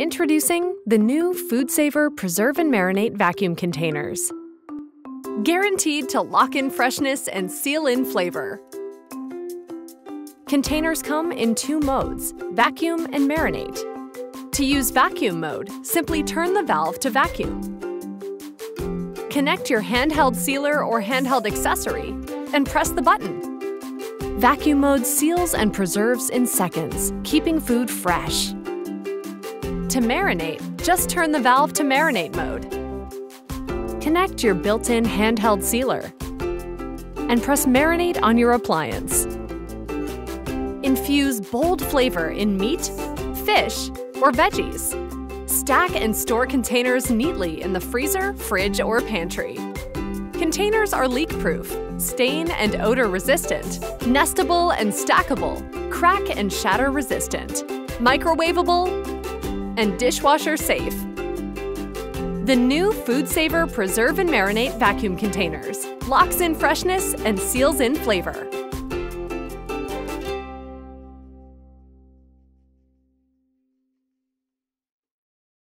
Introducing the new FoodSaver Preserve and Marinate vacuum containers. Guaranteed to lock in freshness and seal in flavor. Containers come in two modes vacuum and marinate. To use vacuum mode, simply turn the valve to vacuum. Connect your handheld sealer or handheld accessory and press the button. Vacuum mode seals and preserves in seconds, keeping food fresh. To marinate, just turn the valve to marinate mode. Connect your built-in handheld sealer and press marinate on your appliance. Infuse bold flavor in meat, fish, or veggies. Stack and store containers neatly in the freezer, fridge, or pantry. Containers are leak-proof, stain and odor resistant, nestable and stackable, crack and shatter resistant, microwavable, and dishwasher safe. The new FoodSaver Preserve and Marinate vacuum containers locks in freshness and seals in flavor.